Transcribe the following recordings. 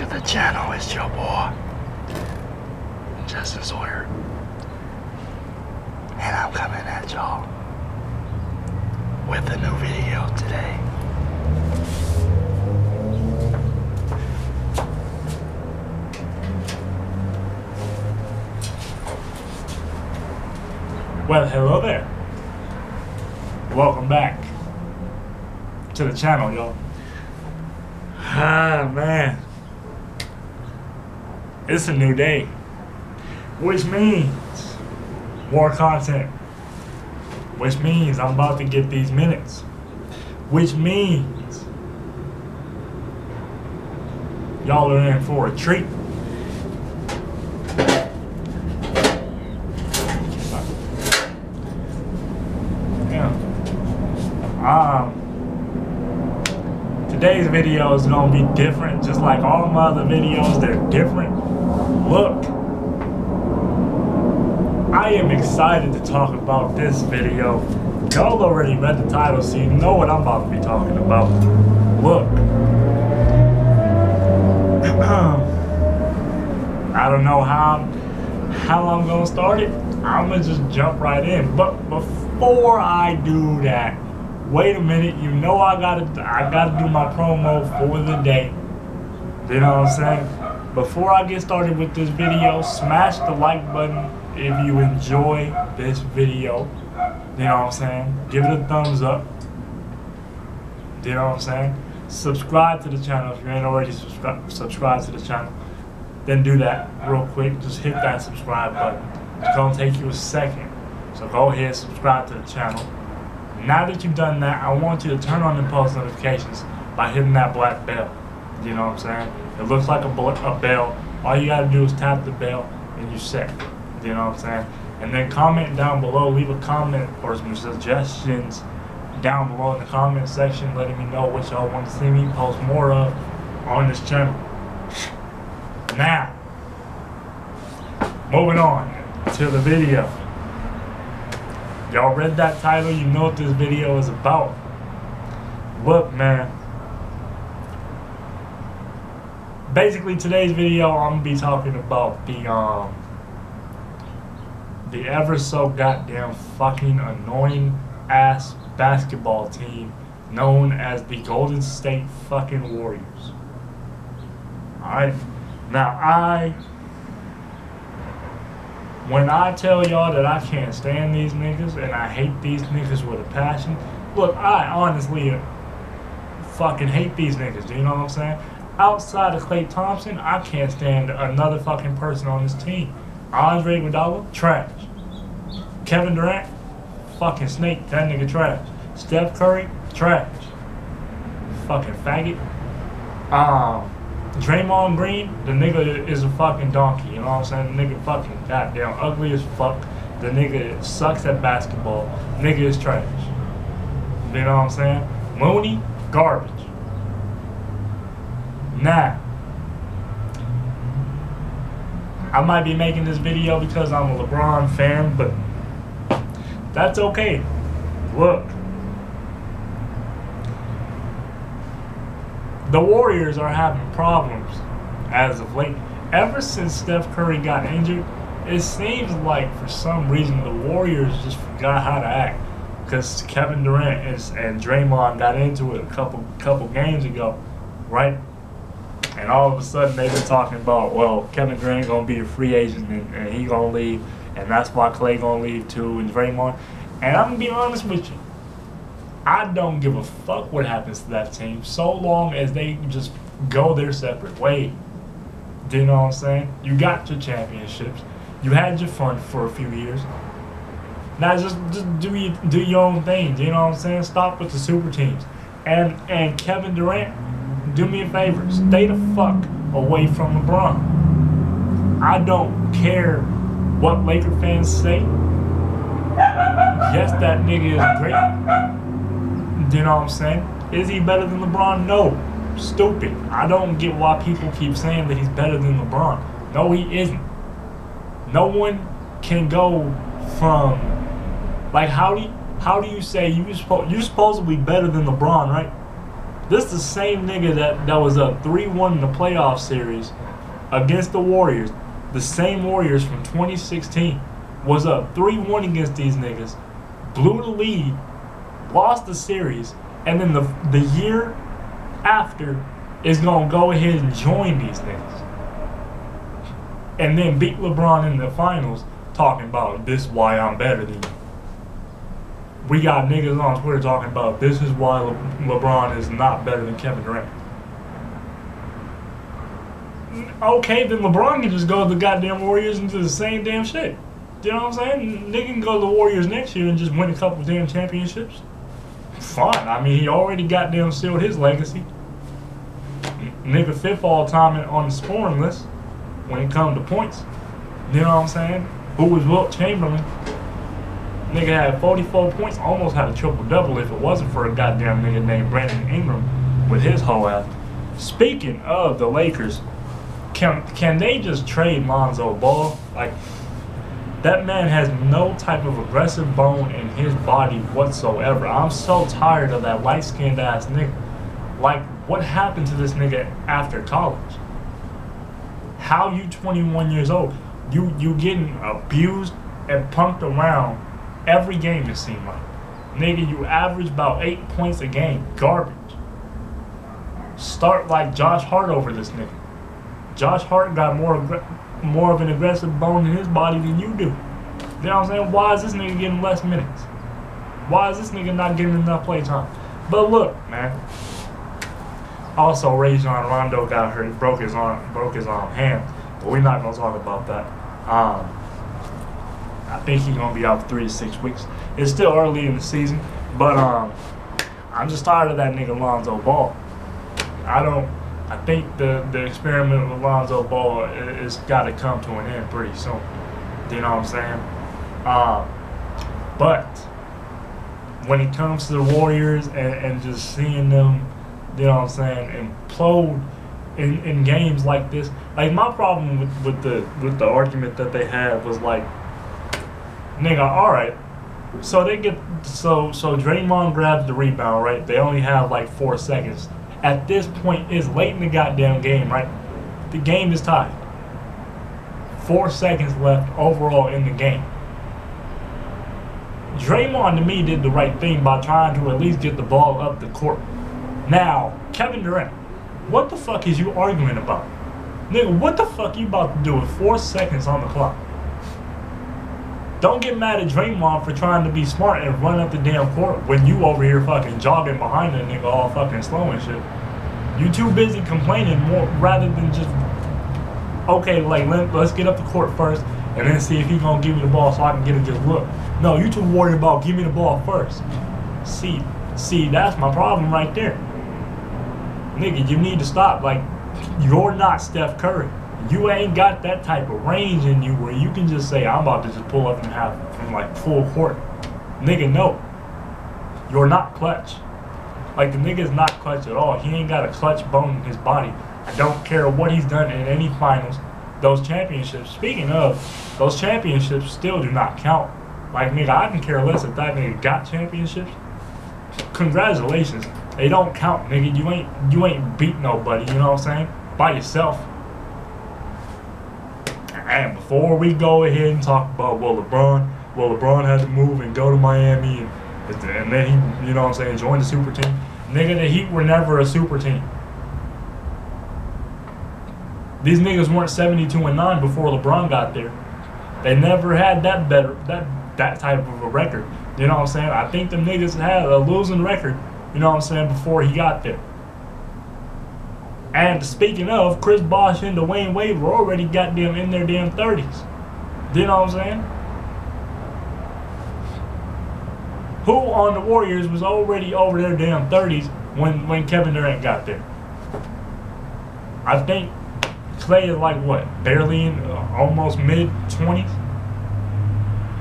to the channel. It's your boy, Jesten Sawyer. And I'm coming at y'all with a new video today. Well, hello there. Welcome back to the channel, y'all. Ah, man. It's a new day, which means more content, which means I'm about to get these minutes, which means y'all are in for a treat. Yeah. Um, today's video is gonna be different, just like all my other videos. They're different. Look, I am excited to talk about this video. Y'all already read the title, so you know what I'm about to be talking about. Look. I don't know how how I'm gonna start it. I'm gonna just jump right in. But before I do that, wait a minute. You know I gotta I gotta do my promo for the day. You know what I'm saying? Before I get started with this video, smash the like button if you enjoy this video. You know what I'm saying? Give it a thumbs up. You know what I'm saying? Subscribe to the channel if you ain't already subscribed. Subscribe to the channel. Then do that real quick. Just hit that subscribe button. It's gonna take you a second. So go ahead, subscribe to the channel. Now that you've done that, I want you to turn on the post notifications by hitting that black bell. You know what I'm saying? It looks like a, a bell. All you gotta do is tap the bell and you're set. You know what I'm saying? And then comment down below, leave a comment or some suggestions down below in the comment section, letting me know what y'all want to see me post more of on this channel. Now, moving on to the video. Y'all read that title, you know what this video is about. Look, man. Basically, today's video, I'm gonna be talking about the um, the ever so goddamn fucking annoying ass basketball team known as the Golden State fucking Warriors. Alright? Now, I. When I tell y'all that I can't stand these niggas and I hate these niggas with a passion, look, I honestly fucking hate these niggas. Do you know what I'm saying? Outside of Klay Thompson, I can't stand another fucking person on this team. Andre Iguodala, trash. Kevin Durant, fucking snake. That nigga trash. Steph Curry, trash. Fucking faggot. Um, Draymond Green, the nigga is a fucking donkey. You know what I'm saying? The nigga fucking goddamn ugly as fuck. The nigga sucks at basketball. Nigga is trash. You know what I'm saying? Mooney, garbage. Now, I might be making this video because I'm a LeBron fan, but that's okay. Look, the Warriors are having problems as of late. Ever since Steph Curry got injured, it seems like for some reason the Warriors just forgot how to act. Because Kevin Durant and, and Draymond got into it a couple couple games ago, right? And all of a sudden they've been talking about, well, Kevin Durant gonna be a free agent and, and he gonna leave, and that's why Klay gonna leave too, and Draymond. And I'm gonna be honest with you, I don't give a fuck what happens to that team, so long as they just go their separate way. Do you know what I'm saying? You got your championships, you had your fun for a few years. Now just just do you do your own thing. Do you know what I'm saying? Stop with the super teams. And and Kevin Durant, do me a favor, stay the fuck away from LeBron. I don't care what Laker fans say. Yes, that nigga is great. You know what I'm saying? Is he better than LeBron? No. Stupid. I don't get why people keep saying that he's better than LeBron. No, he isn't. No one can go from like how do you, how do you say you supposed you're supposed to be better than LeBron, right? This is the same nigga that, that was up 3 1 in the playoff series against the Warriors. The same Warriors from 2016 was up 3 1 against these niggas, blew the lead, lost the series, and then the, the year after is going to go ahead and join these niggas. And then beat LeBron in the finals talking about this is why I'm better than you. We got niggas on Twitter talking about this is why Le- LeBron is not better than Kevin Durant. Okay, then LeBron can just go to the goddamn Warriors and do the same damn shit. You know what I'm saying? Nigga can go to the Warriors next year and just win a couple damn championships. Fine. I mean, he already goddamn sealed his legacy. Nigga fifth all time on the scoring list when it comes to points. You know what I'm saying? Who was Wilt Chamberlain? Nigga had 44 points, almost had a triple double if it wasn't for a goddamn nigga named Brandon Ingram with his whole ass. Speaking of the Lakers, can can they just trade Lonzo Ball? Like that man has no type of aggressive bone in his body whatsoever. I'm so tired of that light skinned ass nigga. Like, what happened to this nigga after college? How you 21 years old? You you getting abused and punked around every game it seemed like. Nigga, you average about eight points a game. Garbage. Start like Josh Hart over this nigga. Josh Hart got more more of an aggressive bone in his body than you do. You know what I'm saying? Why is this nigga getting less minutes? Why is this nigga not getting enough play time? But look, man. Also, Rajon Rondo got hurt, broke his arm, broke his arm hand. But we're not gonna talk about that. Um, I think he's gonna be out three to six weeks. It's still early in the season, but um, I'm just tired of that nigga Lonzo Ball. I don't. I think the the experiment with Lonzo Ball i- is got to come to an end pretty soon. You know what I'm saying? Um, but when it comes to the Warriors and, and just seeing them, you know what I'm saying, implode in, in games like this, like my problem with, with the with the argument that they had was like, nigga, all right. So they get so so Draymond grabs the rebound, right? They only have like four seconds. At this point, it's late in the goddamn game, right? The game is tied. Four seconds left overall in the game. Draymond to me did the right thing by trying to at least get the ball up the court. Now, Kevin Durant, what the fuck is you arguing about? Nigga, what the fuck you about to do with four seconds on the clock? Don't get mad at Draymond for trying to be smart and run up the damn court when you over here fucking jogging behind the nigga all fucking slow and shit. You too busy complaining more rather than just okay, like let, let's get up the court first and then see if he gonna give me the ball so I can get a good look. No, you too worried about give me the ball first. See, see, that's my problem right there. Nigga, you need to stop. Like, you're not Steph Curry. You ain't got that type of range in you where you can just say, I'm about to just pull up and have from like full court. Nigga, no. You're not clutch. Like the nigga's not clutch at all. He ain't got a clutch bone in his body. I don't care what he's done in any finals. Those championships, speaking of, those championships still do not count. Like nigga, I can care less if that nigga got championships. Congratulations. They don't count, nigga. You ain't you ain't beat nobody, you know what I'm saying? By yourself. And before we go ahead and talk about well LeBron, well LeBron had to move and go to Miami and and then he, you know what I'm saying, joined the super team. Nigga, the Heat were never a super team. These niggas weren't 72 and 9 before LeBron got there. They never had that better that that type of a record. You know what I'm saying? I think them niggas had a losing record, you know what I'm saying, before he got there. And speaking of, Chris Bosh and Dwyane Wade were already goddamn in their damn 30s. You know what I'm saying? Who on the Warriors was already over their damn 30s when, when Kevin Durant got there? I think Klay is like what, barely in uh, almost mid 20s?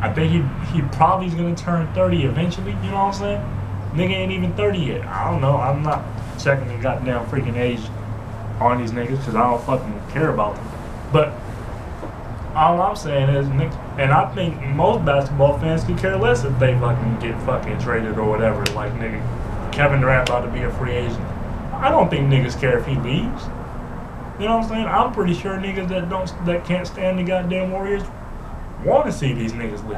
I think he he probably is gonna turn 30 eventually, you know what I'm saying? Nigga ain't even 30 yet. I don't know. I'm not checking the goddamn freaking age on these niggas because I don't fucking care about them. But all I'm saying is, and I think most basketball fans could care less if they fucking get fucking traded or whatever. Like, nigga, Kevin Durant about to be a free agent. I don't think niggas care if he leaves. You know what I'm saying? I'm pretty sure niggas that don't that can't stand the goddamn Warriors want to see these niggas leave.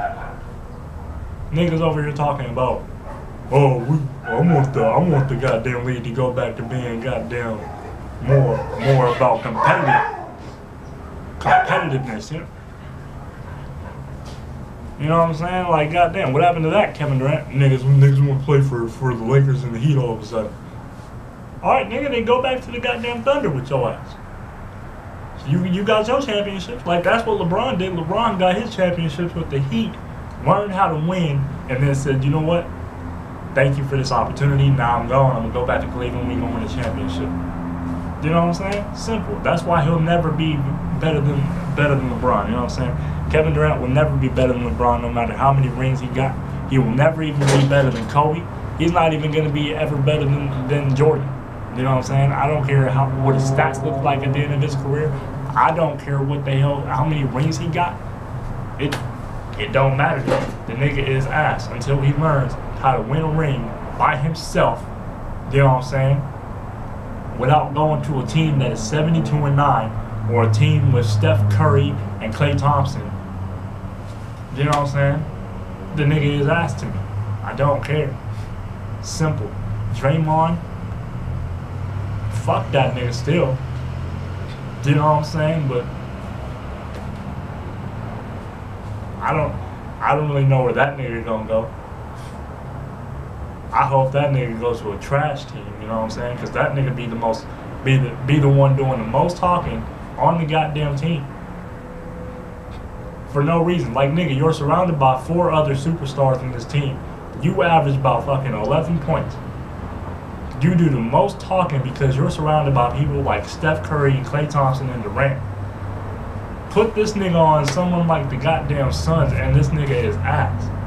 Niggas over here talking about, oh, we, I want the I want the goddamn league to go back to being goddamn more more about competitive competitiveness. You know? You know what I'm saying? Like, goddamn, what happened to that, Kevin Durant? Niggas, niggas want to play for, for the Lakers and the Heat all of a sudden. All right, nigga, then go back to the goddamn Thunder with your ass. You you got your championships. Like that's what LeBron did. LeBron got his championships with the Heat, learned how to win, and then said, you know what? Thank you for this opportunity. Now I'm going. I'm gonna go back to Cleveland. We gonna win a championship. You know what I'm saying? Simple. That's why he'll never be better than better than LeBron. You know what I'm saying? Kevin Durant will never be better than LeBron, no matter how many rings he got. He will never even be better than Kobe. He's not even gonna be ever better than than Jordan. You know what I'm saying? I don't care how what his stats look like at the end of his career. I don't care what the hell how many rings he got. It it don't matter. The nigga is ass until he learns how to win a ring by himself. You know what I'm saying? Without going to a team that is 72 and 9 or a team with Steph Curry and Klay Thompson. You know what I'm saying? The nigga is ass to me. I don't care. Simple. Draymond, fuck that nigga still. You know what I'm saying? But I don't I don't really know where that nigga is gonna go. I hope that nigga goes to a trash team, you know what I'm saying? Cause that nigga be the most be the be the one doing the most talking on the goddamn team. For no reason. Like nigga, you're surrounded by four other superstars in this team. You average about fucking eleven points you do the most talking because you're surrounded by people like Steph Curry, and Klay Thompson, and Durant. Put this nigga on someone like the goddamn Suns, and this nigga is ass.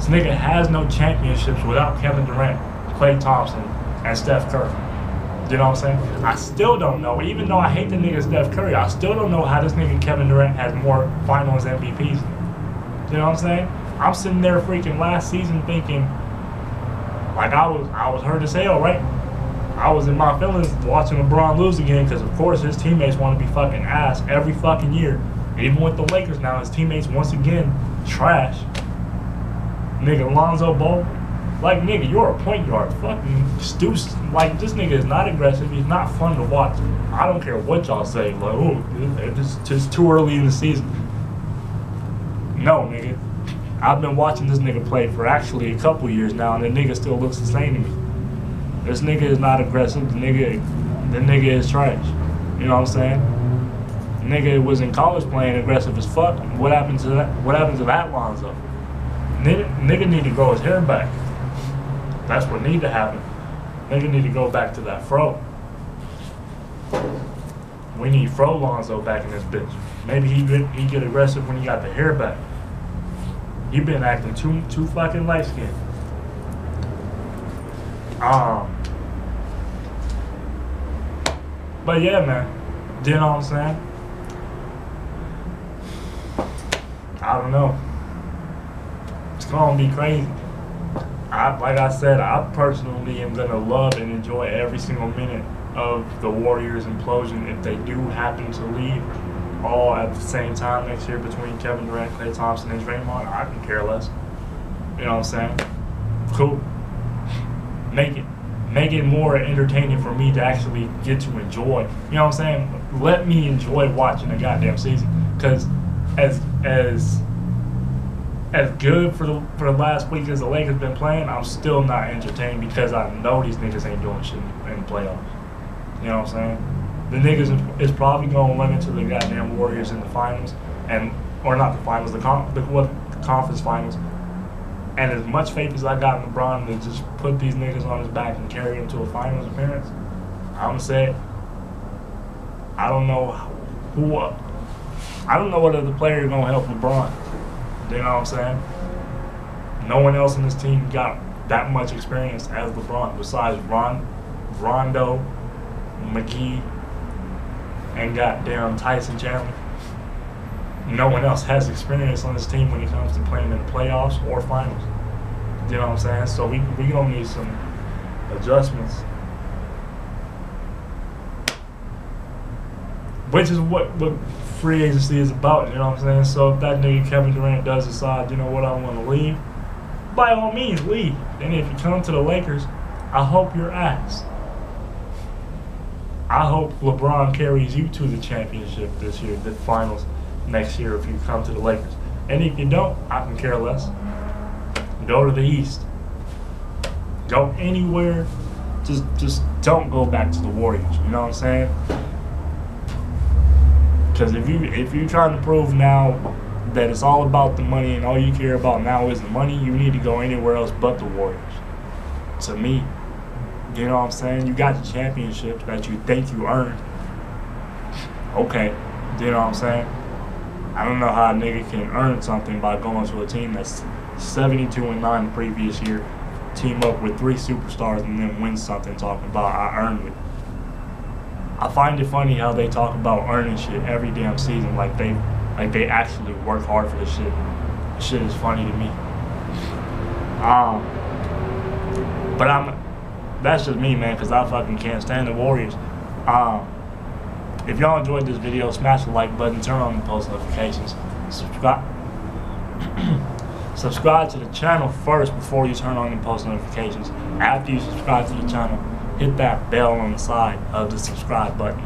This nigga has no championships without Kevin Durant, Klay Thompson, and Steph Curry. You know what I'm saying? I still don't know, even though I hate the nigga Steph Curry, I still don't know how this nigga Kevin Durant has more finals MVPs. You know what I'm saying? I'm sitting there freaking last season thinking, like I was, I was hurt as hell, right? I was in my feelings watching LeBron lose again because, of course, his teammates want to be fucking ass every fucking year. Even with the Lakers now, his teammates once again trash. Nigga, Lonzo Ball, like nigga, you're a point guard. Fucking Stu, like this nigga is not aggressive. He's not fun to watch. I don't care what y'all say. Like, oh, it's just too early in the season. No, nigga. I've been watching this nigga play for actually a couple years now, and the nigga still looks the same to me. This nigga is not aggressive. The nigga, the nigga is trash. You know what I'm saying? Nigga was in college playing aggressive as fuck. What happened to that? What happened to that Lonzo? Nigga, nigga need to grow his hair back. That's what need to happen. Nigga need to go back to that fro. We need Fro Lonzo back in this bitch. Maybe he get, he get aggressive when he got the hair back. He been acting too too fucking light skinned. Um. But yeah, man. You know what I'm saying? I don't know. It's gonna be crazy. I, like I said, I personally am gonna love and enjoy every single minute of the Warriors implosion if they do happen to leave all at the same time next year between Kevin Durant, Klay Thompson, and Draymond, I can care less. You know what I'm saying? Cool. Make it make it more entertaining for me to actually get to enjoy. You know what I'm saying? Let me enjoy watching a goddamn season. Cause as as as good for the for the last week as the Lakers been playing, I'm still not entertained because I know these niggas ain't doing shit in the playoffs. You know what I'm saying? the niggas is, probably going to limit to the goddamn Warriors in the finals, and or not the finals, the con- the, what, conference finals. And as much faith as I got in LeBron to just put these niggas on his back and carry him to a finals appearance, I'm say I don't know who. I don't know what other player is gonna help LeBron. You know what I'm saying? No one else in this team got that much experience as LeBron besides Ron, Rondo, McGee, and goddamn Tyson Chandler. No one else has experience on this team when it comes to playing in the playoffs or finals. You know what I'm saying? So we we gonna need some adjustments. Which is what, what free agency is about. You know what I'm saying? So if that nigga Kevin Durant does decide, you know what, I want to leave, by all means leave. And if you come to the Lakers, I hope your ass. I hope LeBron carries you to the championship this year, the finals next year if you come to the Lakers. And if you don't, I can care less. Go to the East. Go anywhere. Just just don't go back to the Warriors. You know what I'm saying? Because if you if you're trying to prove now that it's all about the money and all you care about now is the money, you need to go anywhere else but the Warriors. To me, you know what I'm saying? You got the championship that you think you earned. Okay, you know what I'm saying? I don't know how a nigga can earn something by going to a team that's 72 and 9 the previous year, team up with three superstars and then win something talking about I earned it. I find it funny how they talk about earning shit every damn season like they like they actually work hard for this shit. This shit is funny to me. Um but I'm that's just me, man, because I fucking can't stand the Warriors. Um, if y'all enjoyed this video, smash the like button, turn on the post notifications, subscribe. subscribe to the channel first before you turn on the post notifications. After you subscribe to the channel, hit that bell on the side of the subscribe button.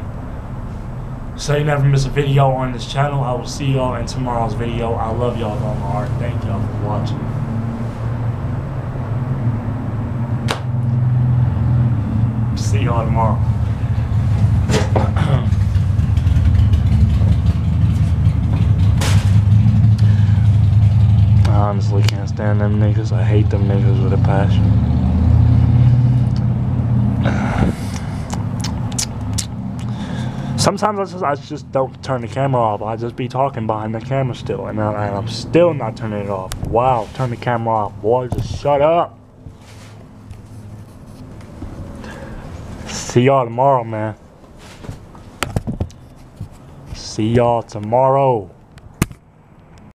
So you never miss a video on this channel. I will see y'all in tomorrow's video. I love y'all all my heart. Thank y'all for watching. See y'all tomorrow. I honestly can't stand them niggas. I hate them niggas with a passion. Sometimes I just, I just don't turn the camera off. I just be talking behind the camera still, and, I, and I'm still not turning it off. Wow, turn the camera off, boy. Just shut up. See y'all tomorrow, man. See y'all tomorrow.